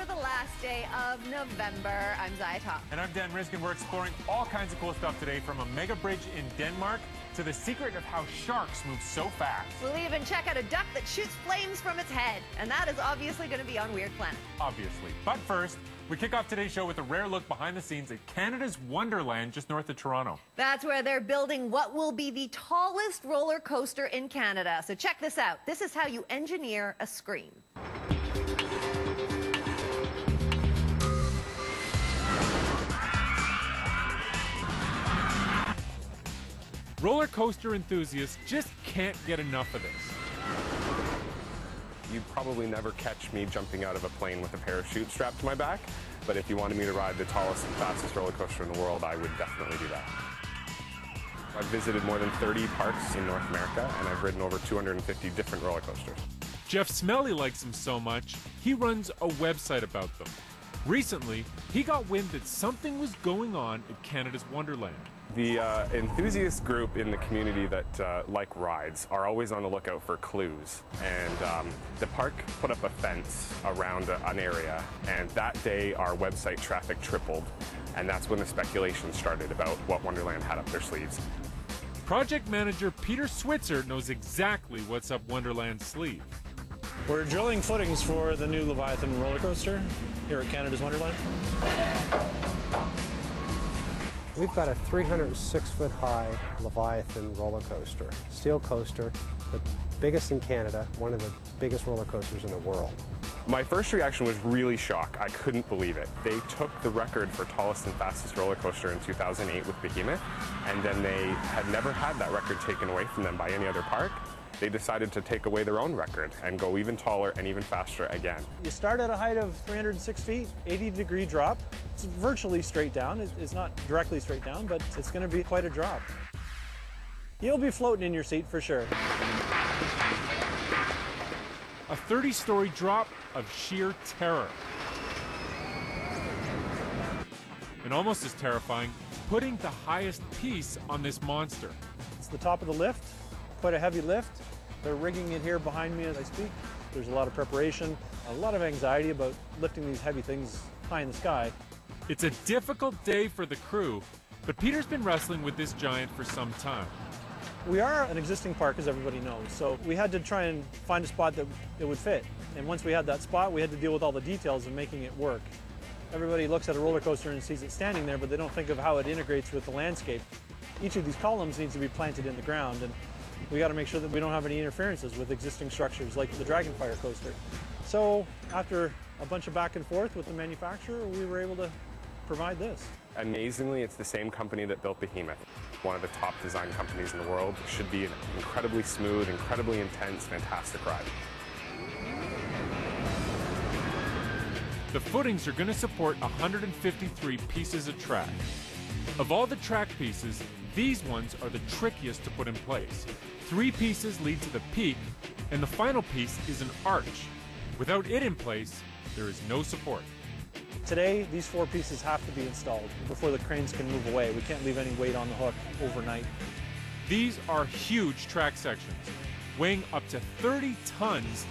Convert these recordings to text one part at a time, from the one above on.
for the last day of November. I'm Ziya Tong. And I'm Dan Riskin. We're exploring all kinds of cool stuff today from a mega bridge in Denmark to the secret of how sharks move so fast. We'll even check out a duck that shoots flames from its head. And that is obviously going to be on Weird Planet. Obviously. But first, we kick off today's show with a rare look behind the scenes at Canada's Wonderland just north of Toronto. That's where they're building what will be the tallest roller coaster in Canada. So check this out. This is how you engineer a scream. Roller coaster enthusiasts just can't get enough of this. You'd probably never catch me jumping out of a plane with a parachute strapped to my back, but if you wanted me to ride the tallest and fastest roller coaster in the world, I would definitely do that. I've visited more than 30 parks in North America, and I've ridden over 250 different roller coasters. Jeff Smelly likes them so much, he runs a website about them. Recently, he got wind that something was going on at Canada's Wonderland. The uh, enthusiast group in the community that uh, like rides are always on the lookout for clues. And um, the park put up a fence around a, an area, and that day our website traffic tripled. And that's when the speculation started about what Wonderland had up their sleeves. Project manager Peter Switzer knows exactly what's up Wonderland's sleeve. We're drilling footings for the new Leviathan roller coaster here at Canada's Wonderland. We've got a 306 foot high Leviathan roller coaster, steel coaster, the biggest in Canada, one of the biggest roller coasters in the world. My first reaction was really shock. I couldn't believe it. They took the record for tallest and fastest roller coaster in 2008 with Behemoth, and then they had never had that record taken away from them by any other park. They decided to take away their own record and go even taller and even faster again. You start at a height of 306 feet, 80 degree drop. It's virtually straight down. It's not directly straight down, but it's going to be quite a drop. You'll be floating in your seat for sure. A 30 story drop of sheer terror. And almost as terrifying, putting the highest piece on this monster. It's the top of the lift, quite a heavy lift. They're rigging it here behind me as I speak. There's a lot of preparation, a lot of anxiety about lifting these heavy things high in the sky. It's a difficult day for the crew, but Peter's been wrestling with this giant for some time. We are an existing park, as everybody knows, so we had to try and find a spot that it would fit. And once we had that spot, we had to deal with all the details of making it work. Everybody looks at a roller coaster and sees it standing there, but they don't think of how it integrates with the landscape. Each of these columns needs to be planted in the ground, and we got to make sure that we don't have any interferences with existing structures like the Dragonfire coaster. So after a bunch of back and forth with the manufacturer, we were able to provide this. Amazingly, it's the same company that built Behemoth, one of the top design companies in the world. It should be an incredibly smooth, incredibly intense, fantastic ride. The footings are going to support 153 pieces of track. Of all the track pieces, these ones are the trickiest to put in place. Three pieces lead to the peak, and the final piece is an arch. Without it in place, there is no support. Today, these four pieces have to be installed before the cranes can move away. We can't leave any weight on the hook overnight. These are huge track sections. Weighing up to 30 tons,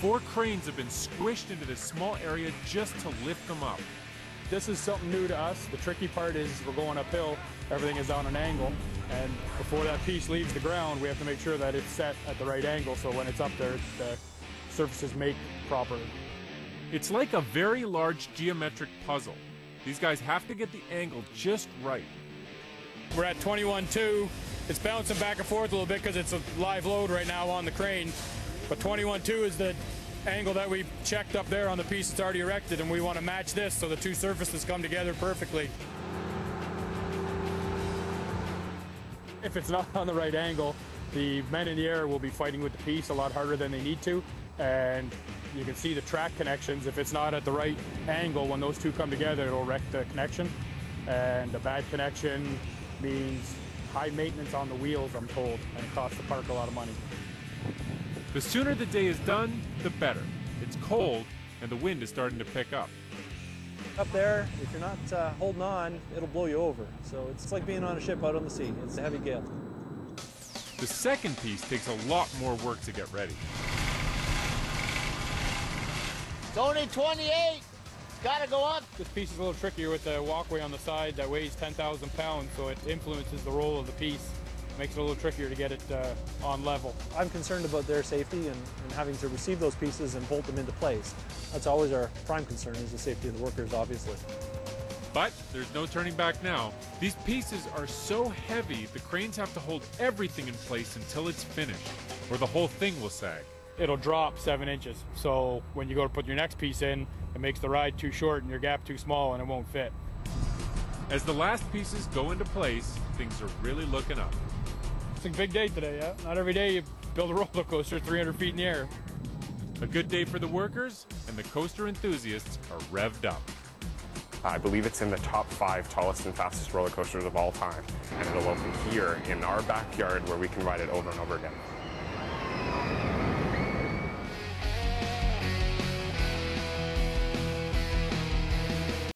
four cranes have been squished into this small area just to lift them up. This is something new to us. The tricky part is we're going uphill, everything is on an angle, and before that piece leaves the ground, we have to make sure that it's set at the right angle so when it's up there, the surfaces make properly. It's like a very large geometric puzzle. These guys have to get the angle just right. We're at 21.2. It's bouncing back and forth a little bit because it's a live load right now on the crane. But 21.2 is the angle that we checked up there on the piece that's already erected, and we want to match this so the two surfaces come together perfectly. If it's not on the right angle, the men in the air will be fighting with the piece a lot harder than they need to, and you can see the track connections. If it's not at the right angle, when those two come together, it'll wreck the connection. And a bad connection means high maintenance on the wheels, I'm told, and it costs the park a lot of money. The sooner the day is done, the better. It's cold, and the wind is starting to pick up. Up there, if you're not uh, holding on, it'll blow you over. So it's like being on a ship out on the sea. It's a heavy gale. The second piece takes a lot more work to get ready. It's only 28. Gotta go up. This piece is a little trickier with the walkway on the side that weighs 10,000 pounds, so it influences the roll of the piece. Makes it a little trickier to get it uh, on level. I'm concerned about their safety and, and having to receive those pieces and bolt them into place. That's always our prime concern is the safety of the workers, obviously. But there's no turning back now. These pieces are so heavy, the cranes have to hold everything in place until it's finished, or the whole thing will sag. It'll drop seven inches, so when you go to put your next piece in, it makes the ride too short and your gap too small and it won't fit. As the last pieces go into place, things are really looking up. It's big day today, yeah? Not every day you build a roller coaster 300 feet in the air. A good day for the workers, and the coaster enthusiasts are revved up. I believe it's in the top five tallest and fastest roller coasters of all time, and it'll open here in our backyard where we can ride it over and over again.